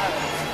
Yes.